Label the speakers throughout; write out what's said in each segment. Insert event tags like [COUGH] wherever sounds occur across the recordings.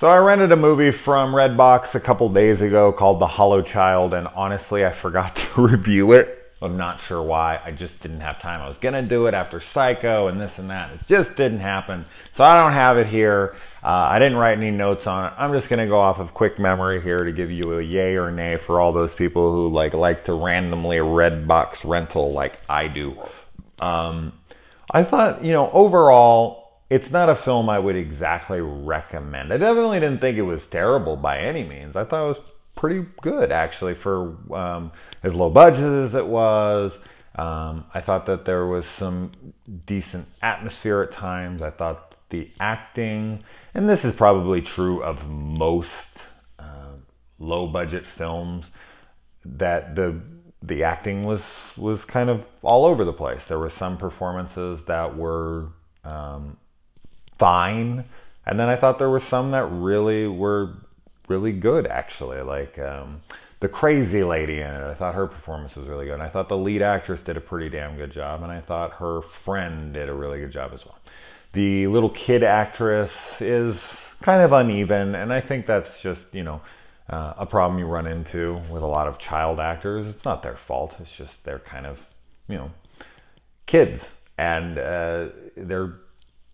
Speaker 1: So I rented a movie from Redbox a couple days ago called The Hollow Child, and honestly, I forgot [LAUGHS] to review it. I'm not sure why. I just didn't have time. I was gonna do it after Psycho and this and that. It just didn't happen. So I don't have it here. Uh, I didn't write any notes on it. I'm just gonna go off of quick memory here to give you a yay or nay for all those people who like like to randomly Redbox rental like I do. Um, I thought, you know, overall, it's not a film I would exactly recommend. I definitely didn't think it was terrible by any means. I thought it was pretty good actually for um, as low budget as it was. Um, I thought that there was some decent atmosphere at times. I thought the acting, and this is probably true of most uh, low budget films, that the the acting was was kind of all over the place. There were some performances that were um, fine, and then I thought there were some that really were really good actually. Like um, the crazy lady in it, I thought her performance was really good. And I thought the lead actress did a pretty damn good job, and I thought her friend did a really good job as well. The little kid actress is kind of uneven, and I think that's just you know uh, a problem you run into with a lot of child actors. It's not their fault. It's just they're kind of, you know, kids, and uh, they're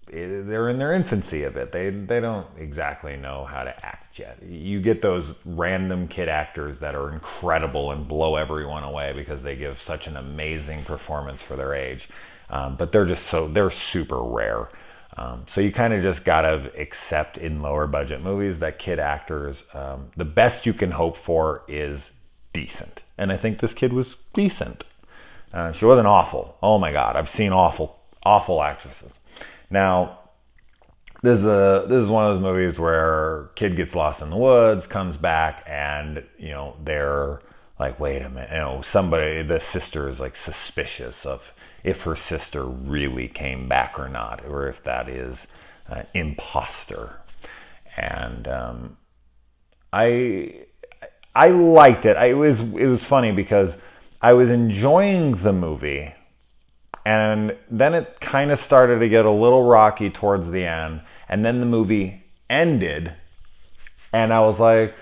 Speaker 1: they're in their infancy of it. They they don't exactly know how to act yet. You get those random kid actors that are incredible and blow everyone away because they give such an amazing performance for their age, um, but they're just so they're super rare. Um, so you kind of just gotta accept in lower budget movies that kid actors, um, the best you can hope for is decent. And I think this kid was decent. Uh, she wasn't awful. Oh my God, I've seen awful, awful actresses. Now, this is a this is one of those movies where kid gets lost in the woods, comes back, and you know they're like, wait a minute, you know somebody, the sister is like suspicious of if her sister really came back or not, or if that is uh, imposter. And um, I I liked it. I, it was it was funny because I was enjoying the movie, and then it kind of started to get a little rocky towards the end, and then the movie ended, and I was like,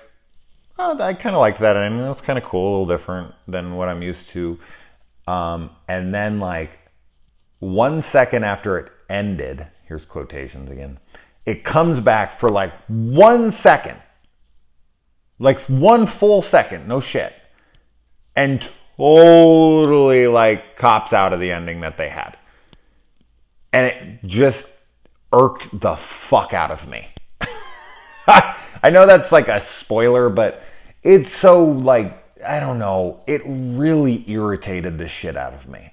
Speaker 1: oh, I kind of liked that ending. It was kind of cool, a little different than what I'm used to. Um, and then, like, one second after it ended, here's quotations again, it comes back for like one second, like one full second, no shit, and totally like cops out of the ending that they had. And it just irked the fuck out of me. [LAUGHS] I know that's like a spoiler, but it's so like I don't know, it really irritated the shit out of me.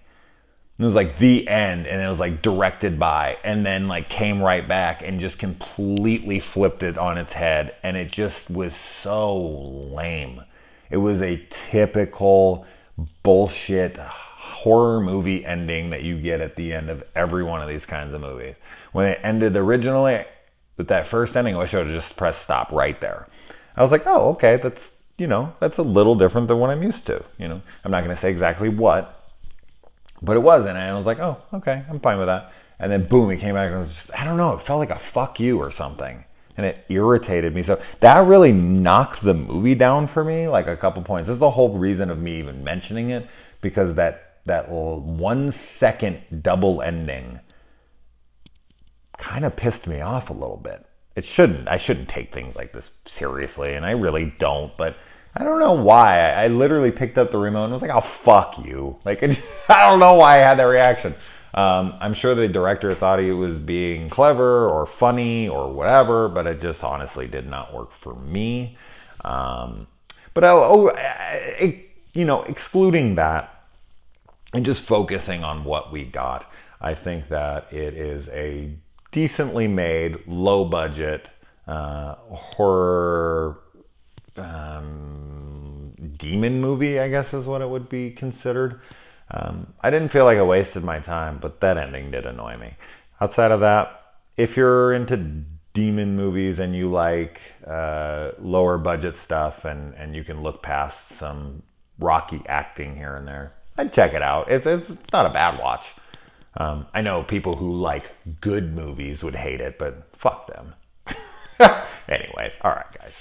Speaker 1: It was like the end, and it was like directed by, and then like came right back and just completely flipped it on its head, and it just was so lame. It was a typical bullshit horror movie ending that you get at the end of every one of these kinds of movies. When it ended originally with that first ending, I wish I would have just pressed stop right there. I was like, oh, okay, that's you know, that's a little different than what I'm used to. You know, I'm not going to say exactly what, but it wasn't. And I was like, oh, okay, I'm fine with that. And then boom, he came back and was just, I don't know, it felt like a fuck you or something. And it irritated me. So that really knocked the movie down for me, like a couple points. This is the whole reason of me even mentioning it, because that that one second double ending kind of pissed me off a little bit. It shouldn't. I shouldn't take things like this seriously, and I really don't. But I don't know why. I, literally picked up the remote and was like, "Oh fuck you!" Like [LAUGHS] I don't know why I had that reaction. Um, I'm sure the director thought he was being clever or funny or whatever, but it just honestly did not work for me. Um, but oh, oh it, you know, excluding that and just focusing on what we got, I think that it is a decently made, low budget uh, horror um, demon movie, I guess is what it would be considered. Um, I didn't feel like I wasted my time, but that ending did annoy me. Outside of that, if you're into demon movies and you like uh, lower budget stuff and, and you can look past some rocky acting here and there, I'd check it out. It's, it's, it's not a bad watch. Um, I know people who like good movies would hate it, but fuck them. [LAUGHS] Anyways, all right, guys.